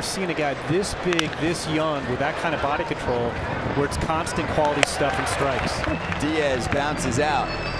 never seen a guy this big, this young, with that kind of body control, where it's constant quality stuff and strikes. Diaz bounces out.